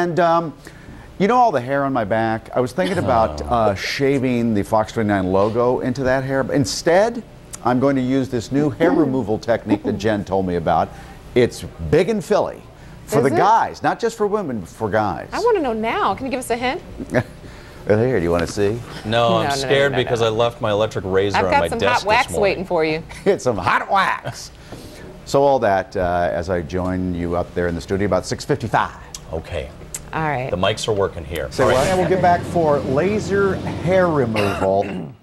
And um, you know all the hair on my back? I was thinking about uh, shaving the Fox 29 logo into that hair. But instead, I'm going to use this new hair removal technique that Jen told me about. It's big and Philly for Is the it? guys, not just for women, but for guys. I want to know now. Can you give us a hint? Here, do you want to see? No, No, I'm no, no, scared no, no, because no. I left my electric razor I've on my got some desk hot wax waiting for you. Get some hot wax. So all that uh, as I join you up there in the studio about 6:55. Okay, All right. the mics are working here. So All right. We'll get back for laser hair removal.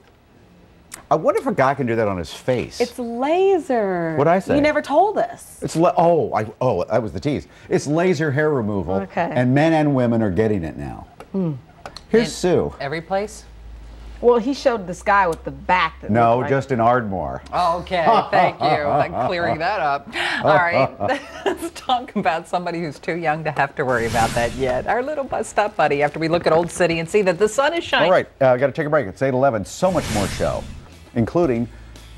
I wonder if a guy can do that on his face. It's laser. What'd I say? You never told us. It's la- oh, I, oh, that was the tease. It's laser hair removal, Okay. and men and women are getting it now. Hmm. Here's Sue. Every place? Well, he showed this guy with the back. That No, looked like- just in Ardmore. Oh, okay. Thank you. Like clearing that up. All right. Let's talk about somebody who's too young to have to worry about that yet. Our little bus stop buddy, after we look at Old City and see that the sun is shining. All right, uh, got to take a break. It's 8:11. So much more show, including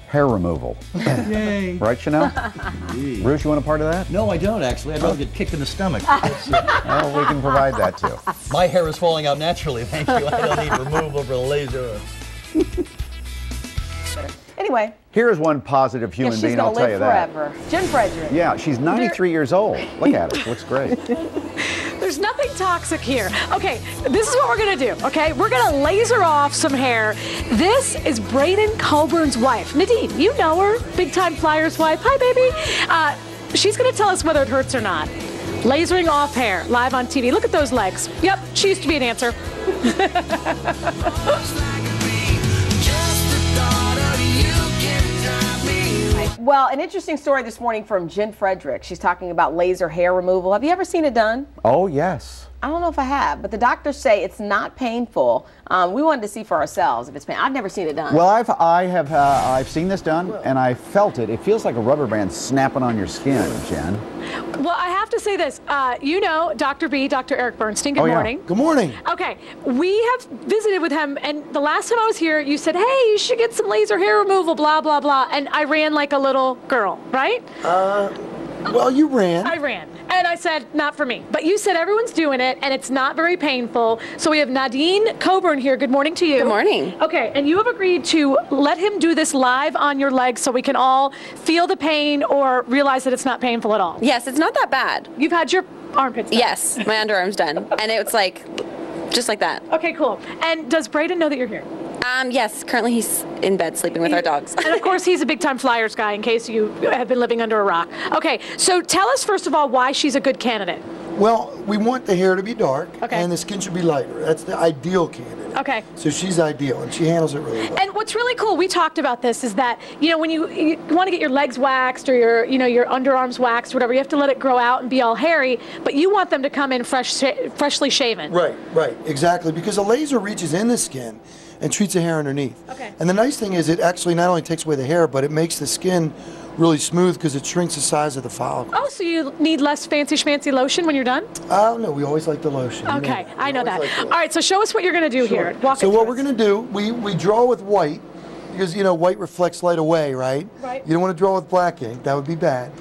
hair removal. Yay. Right, Sheinelle? Bruce, you want a part of that? No, I don't actually. I'd rather get kicked in the stomach. Well, we can provide that too. my hair is falling out naturally, thank you. I don't need removal for the laser. Anyway, Here is one positive human she's being, I'll tell live you that. forever. Jen Frederick. Yeah, she's 93 years old. Look at her. Looks great. There's nothing toxic here. Okay, this is what we're gonna do. Okay, we're gonna laser off some hair. This is Braydon Coburn's wife, Nadine. You know her, big time Flyers wife. Hi, baby. Uh, she's gonna tell us whether it hurts or not. Lasering off hair live on TV. Look at those legs. Yep, she used to be an answer. Well, an interesting story this morning from Jen Frederick. She's talking about laser hair removal. Have you ever seen it done? Oh, yes. I don't know if I have, but the doctors say it's not painful. Um, we wanted to see for ourselves if it's painful. I've never seen it done. Well, I've I have uh, I've seen this done, and I felt it. It feels like a rubber band snapping on your skin, Jen. Well, I have to say this. Uh, you know, Dr. B, Dr. Eric Bernstein. Good Oh, yeah. morning. Good morning. Okay, we have visited with him, and the last time I was here, you said, "Hey, you should get some laser hair removal." Blah blah blah, and I ran like a little girl, right? Uh, Well, you ran. I ran, and I said, "Not for me." But you said everyone's doing it, and it's not very painful. So we have Nadine Coburn here. Good morning to you. Good morning. Okay, and you have agreed to let him do this live on your legs, so we can all feel the pain or realize that it's not painful at all. Yes, it's not that bad. You've had your armpits. done. Yes, my underarm's done. And it's like, just like that. Okay, cool. And does Braydon know that you're here? Um, yes, currently he's in bed sleeping with our dogs. and of course, he's a big time Flyers guy in case you have been living under a rock. Okay, so tell us first of all why she's a good candidate. Well, we want the hair to be dark Okay. and the skin should be lighter. That's the ideal candidate. Okay. So she's ideal and she handles it really well. And what's really cool, we talked about this, is that you know when you, you want to get your legs waxed or your you know your underarms waxed, whatever, you have to let it grow out and be all hairy, but you want them to come in fresh, freshly shaven. Right, right, exactly. Because a laser reaches in the skin and treats the hair underneath. Okay. And the nice thing is it actually not only takes away the hair, but it makes the skin really smooth because it shrinks the size of the follicle. Oh, so you need less fancy schmancy lotion when you're done? Oh, no, we always like the lotion. You know Okay. I know that. like All right, so show us what you're going to do here. Walk so what through we're going to do, we, we draw with white because you know white reflects light away, right? Right. You don't want to draw with black ink; that would be bad.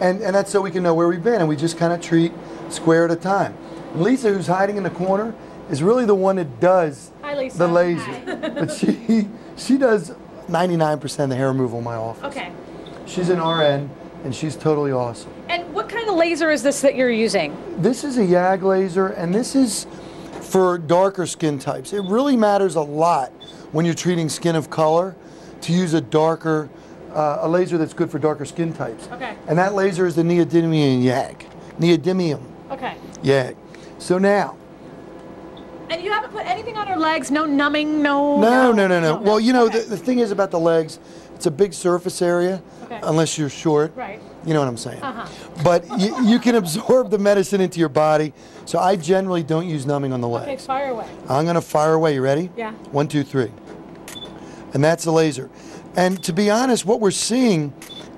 And and that's so we can know where we've been, and we just kind of treat square at a time. Lisa, who's hiding in the corner, is really the one that does Hi, the laser, but she she does 99% of the hair removal in my office. Okay. She's an RN, and she's totally awesome. And what kind of laser is this that you're using? This is a YAG laser, and this is for darker skin types. It really matters a lot when you're treating skin of color to use a darker, uh, a laser that's good for darker skin types. Okay. And that laser is the neodymium YAG. Neodymium Okay. YAG. So now, And you haven't put anything on her legs? No numbing? No. no, no, no, no. Well, you know, Okay. the, the thing is about the legs, it's a big surface area, Okay. unless you're short. Right. You know what I'm saying? Uh-huh. But you, you can absorb the medicine into your body. So I generally don't use numbing on the legs. Okay, fire away. I'm gonna fire away. You ready? Yeah. One, two, three. And that's the laser. And to be honest, what we're seeing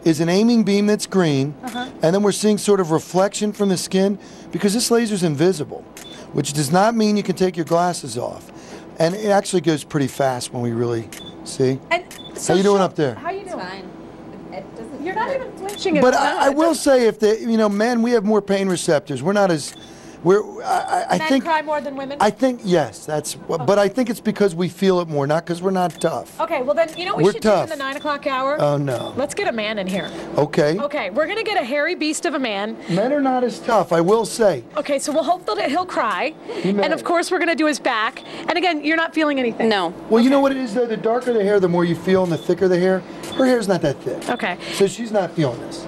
is an aiming beam that's green, Uh-huh. and then we're seeing sort of reflection from the skin because this laser's invisible, which does not mean you can take your glasses off. And it actually goes pretty fast when we really see. And so How you doing up there? How you doing? Fine. It doesn't You're not even flinching at But. I, I will say, if the you know men, we have more pain receptors. We're not as We're, I, I, I Men think. cry more than women? I think yes. That's. But I think it's because we feel it more, not because we're not tough. okay, well then, you know what we We're should tough. do in the 9 o'clock hour? Oh no. Let's get a man in here. Okay. Okay, we're going to get a hairy beast of a man. Men are not as tough. I will say. Okay, so we'll hope that he'll cry. And may. of course, we're going to do his back. And again, you're not feeling anything. No. Well, you know what it is though. The darker the hair, the more you feel, and the thicker the hair. Her hair's not that thick. Okay. So she's not feeling this.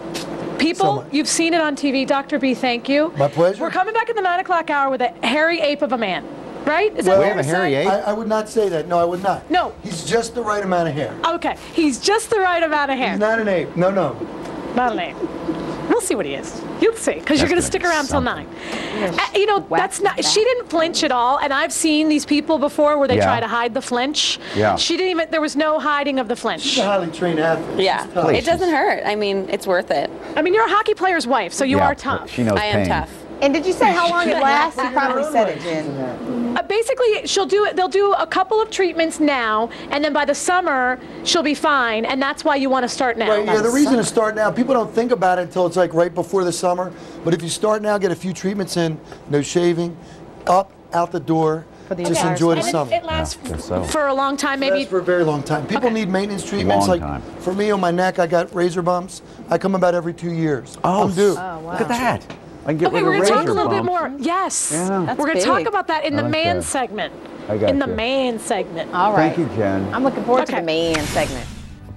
People, much. you've seen it on TV. Dr. B, thank you. My pleasure. We're coming back in the 9 o'clock hour with a hairy ape of a man. Right? Is that Well- what We have a hairy ape? I, I would not say that. No, I would not. No. He's just the right amount of hair. Okay, he's just the right amount of hair. He's not an ape. No, no. Not an ape. We'll see what he is. You'll see, because you're going to stick around till something. nine. Uh, you know, that's not. She didn't flinch at all, and I've seen these people before where they Yeah. try to hide the flinch. Yeah. She didn't even. There was no hiding of the flinch. She's a highly trained athlete. Yeah. She's tough. It doesn't hurt. I mean, it's worth it. I mean, you're a hockey player's wife, so you Yeah, are tough. She knows I am pain. tough. And did you say how long it lasts? You probably said it, Jen. Uh, basically, she'll do it. They'll do a couple of treatments now, and then by the summer, she'll be fine, and that's why you want to start now. Right, yeah, the reason to start now, people don't think about it until it's like right before the summer. But if you start now, get a few treatments in, no shaving, up, out the door, just Okay. enjoy the and summer. It, lasts Yeah, so. for a long time, maybe. That's for a very long time. People Okay. need maintenance treatments. Long like time. for me on my neck, I got razor bumps. I come about every two years. Oh, I'm due. Look at that. I can get Okay, rid we're of going to talk a razor little bit more. Yes. Yeah. we're going to talk about that in I the like man that. segment. I got in the you. man segment. All right. Thank you, Jen. I'm looking forward Okay. to the man segment.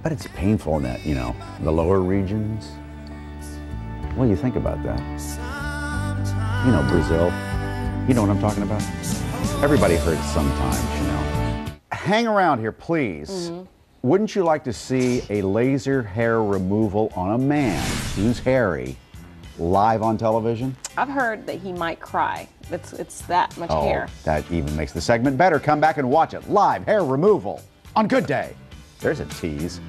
But it's painful in that, you know, the lower regions. What do you think about that? You know, Brazil. You know what I'm talking about? Everybody hurts sometimes, you know. Hang around here, please. Mm-hmm. Wouldn't you like to see a laser hair removal on a man who's hairy live on television? I've heard that he might cry. It's it's that much Oh, hair. that even makes the segment better. Come back and watch it live hair removal on Good Day. There's a tease.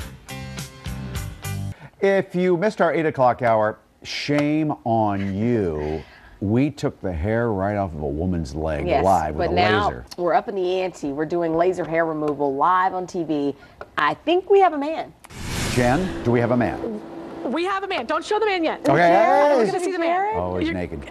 If you missed our 8 o'clock hour, shame on you. We took the hair right off of a woman's leg Yes, live with a laser. but now laser. we're up in the ante. We're doing laser hair removal live on TV. I think we have a man. Jen, do we have a man? We have a man. Don't show the man yet. Okay, We're going to see the man. Oh, he's You're- naked.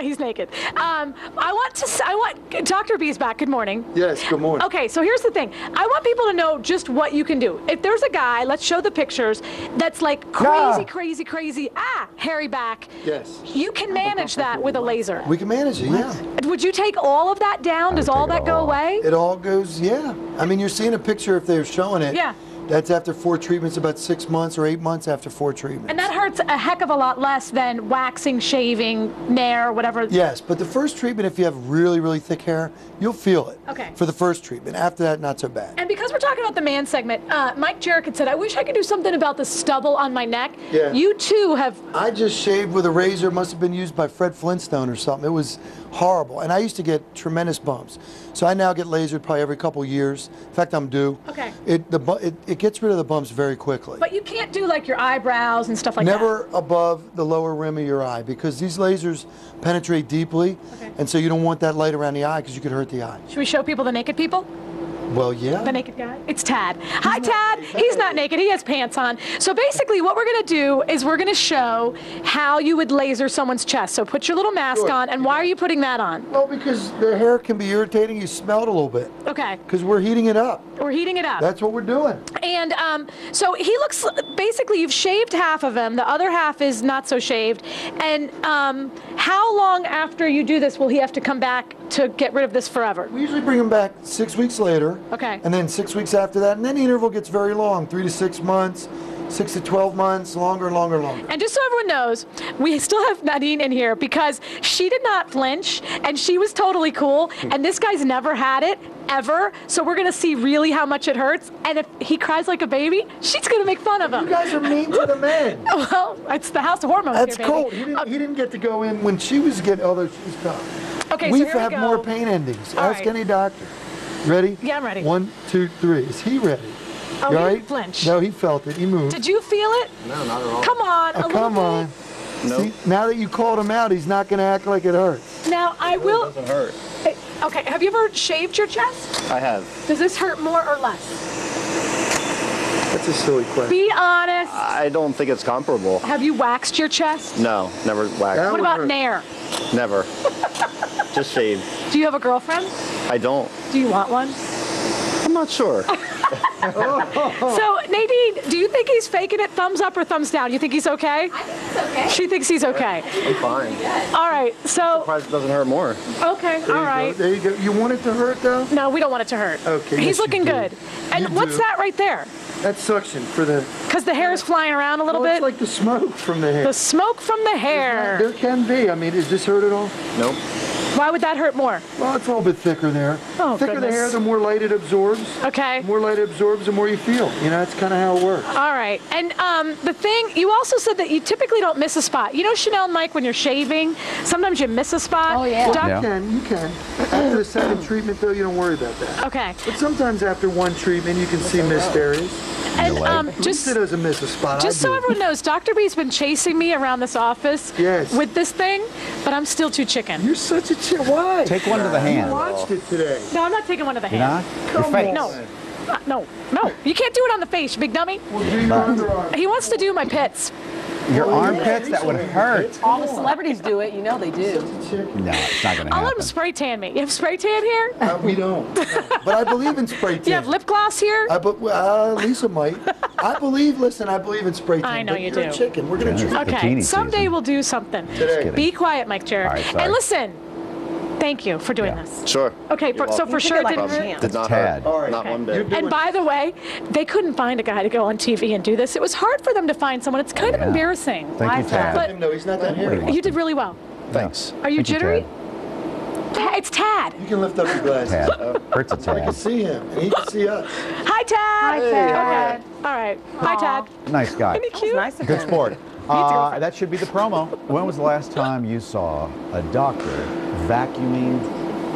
He's naked. Um, I want to. s- I want Dr. B's back. Good morning. Yes, good morning. Okay, so here's the thing. I want people to know just what you can do. If there's a guy, let's show the pictures, that's like crazy, Ah. crazy, crazy, ah, hairy back. Yes. You can manage that with a laser. We can manage it, yeah. Would you take all of that down? Does all take it that go all off. away? It all goes, yeah. I mean, you're seeing a picture if they're showing it. Yeah. That's after four treatments, about six months or eight months after four treatments. And that hurts a heck of a lot less than waxing, shaving, nair, whatever. Yes, but the first treatment, if you have really, really thick hair, you'll feel it. Okay. For the first treatment. After that, not so bad. And because we're talking about the man segment, uh, Mike Jerrick had said, I wish I could do something about the stubble on my neck. Yeah. You too have I just shaved with a razor, must have been used by Fred Flintstone or something. It was horrible. And I used to get tremendous bumps. So I now get lasered probably every couple years. In fact, I'm due. Okay. It, the, it, it gets rid of the bumps very quickly. But you can't do like your eyebrows and stuff like that. Never above the lower rim of your eye because these lasers penetrate deeply. Okay. And so you don't want that light around the eye because you could hurt the eye. Should we show people the naked people? Well, yeah. The naked guy? It's Tad. Hi, Tad. He's not naked. He has pants on. So basically, what we're going to do is we're going to show how you would laser someone's chest. So put your little mask Sure. on. And why are you putting that on? Well, because the hair can be irritating. You smell it a little bit Okay. because we're heating it up. We're heating it up. That's what we're doing. And um, so he looks basically you've shaved half of him, the other half is not so shaved. And um, how long after you do this will he have to come back to get rid of this forever? We usually bring them back six weeks later. Okay. And then six weeks after that. And then the interval gets very long three to six months, six to 12 months, longer and longer and longer. And just so everyone knows, we still have Nadine in here because she did not flinch and she was totally cool. Hmm. And this guy's never had it ever. So we're going to see really how much it hurts. And if he cries like a baby, she's going to make fun of him. You guys are mean to the men. well, it's the house of hormones That's here, cool. He didn't, he uh, didn't get to go in when she was getting, although she was tough. Okay, so we here we have go. more pain endings. All Ask right. any doctor. Ready? Yeah, I'm ready. One, two, three. Is he ready? Oh, You he all didn't. No, he felt it. He moved. Did you feel it? No, not at all. Come on, a Oh, little come bit. on. See, now that you called him out, he's not going to act like it hurts. Now I will. It Doesn't hurt. eh, Okay, have you ever shaved your chest? I have. Does this hurt more or less? That's a silly question. Be honest. I don't think it's comparable. Have you waxed your chest? No, never That. What about hurt. Nair? Never. Just shave. Do you have a girlfriend? I don't. Do you want one? I'm not sure. So, Nadine, do you think he's faking it? Thumbs up or thumbs down? You think he's okay? I think he's okay. She thinks he's okay. I'm fine. All right. So, Surprised it doesn't hurt more. okay. There All you. Go. There you go. You want it to hurt though? No, we don't want it to hurt. Okay, He's you looking good. And You what's do. that right there? That's suction for the. Because the hair is flying around a little Well, bit. it's like the smoke from the hair. the smoke from the hair. There can be. I mean, is this hurt at all? Nope. Why would that hurt more? Well, it's a little bit thicker there. Oh, thicker the hair, the more light it absorbs. Okay. The more light it absorbs, the more you feel. You know, that's kind of how it works. All right. And um, the thing, you also said that you typically don't miss a spot. You know, Sheinelle and Mike, when you're shaving, sometimes you miss a spot. Oh, yeah. Doc- You can, you can. After the second treatment, though, you don't worry about that. Okay. But sometimes after one treatment, you can see missed areas. And leg. um, Lisa just doesn't miss a spot. just so everyone knows, Dr. B's been chasing me around this office Yes. with this thing, but I'm still too chicken. You're such a chick. Why? Take one to the You hand. watched it today. no, I'm not taking one of the You're not? hands. Your face. No. Uh, no, no, you can't do it on the face, you big dummy. Well, do your. He wants to do my pits. Your armpits? That would hurt. All the celebrities do it. You know they do. No, it's not going to I'll let happen. him spray tan me. You have spray tan here? Uh, we don't. but I believe in spray tan. Do you have lip gloss here? I be, uh, Lisa might. I believe. Listen, I believe in spray tan. I know but you you're do. A chicken. We're gonna Yeah. try. Okay, bikini someday season. we'll do something. Today. Be quiet, Mike Jerrick. All right, sorry. and listen, thank you for doing Yeah. this. Sure. Okay, for, so for You sure it it didn't like hurt. jam. Did not Tad. hurt. All right. Not Okay. one bit. And by the way, they couldn't find a guy to go on TV and do this. It was hard for them to find someone. It's kind of Yeah. embarrassing. Thank Why you. Tad. But- him, though. He's not that hairy. You did really well. Thanks. Are you Thank jittery? Tad. It's Tad. You can lift up your glasses. Tad. Hurts a I can see him, and he can see us. Hi, Tad. Hi, Tad. Okay. All right. Hi, Tad. Nice guy. Isn't he cute? nice Good sport. Uh, that should be the promo. When was the last time you saw a doctor vacuuming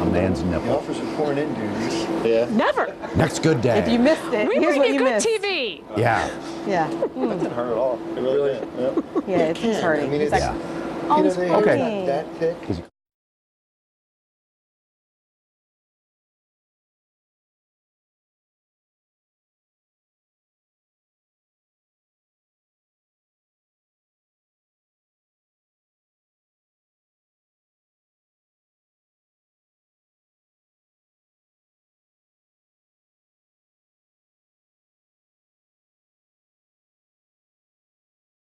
a man's nipple? offers are pouring in, dudes. Yeah. Never. Next good day. If you missed it, We here's bring what you you good missed. TV. yeah. Yeah. It didn't hurt at all. It really did. Yep. Yeah, it's can. hurting. I mean, He's it's- like, Yeah. oh, it's Okay. not that thick.